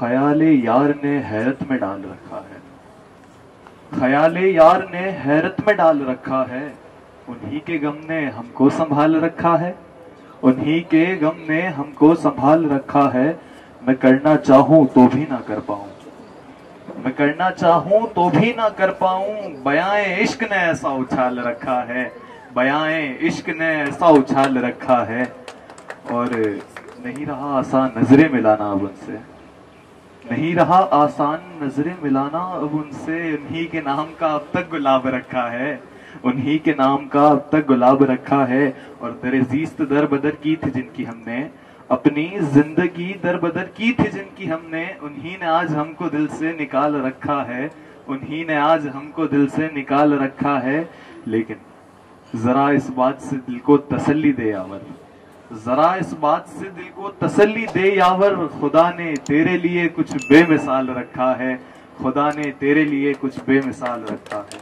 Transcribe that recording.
ख्याल यार ने हैरत में डाल रखा है। ख्याल यार ने हैरत में डाल रखा है। उन्हीं के गम ने हमको संभाल रखा है। उन्हीं के गम ने हमको संभाल रखा है। मैं करना चाहूँ तो भी ना कर पाऊँ। मैं करना चाहूँ तो भी ना कर पाऊँ। बयाए इश्क ने ऐसा उछाल रखा है। बयाए इश्क ने ऐसा उछाल रखा है। और नहीं रहा आसान नज़रें मिलाना अब उनसे। नहीं रहा आसान नज़रें मिलाना, अब उनसे उन्हीं के नाम का अब तक गुलाब रखा है। उन्हीं के नाम का अब तक गुलाब रखा है। और दर जीस्त दर बदर की थी जिनकी हमने, अपनी ज़िंदगी दर बदर की थी जिनकी हमने, उन्हीं ने आज हमको दिल से निकाल रखा है। उन्हीं ने आज हमको दिल से निकाल रखा है। लेकिन जरा इस बात से दिल को तसल्ली दे यावर जरा इस बात से दिल को तसल्ली दे, यावर, खुदा ने तेरे लिए कुछ बेमिसाल रखा है। खुदा ने तेरे लिए कुछ बेमिसाल रखा है।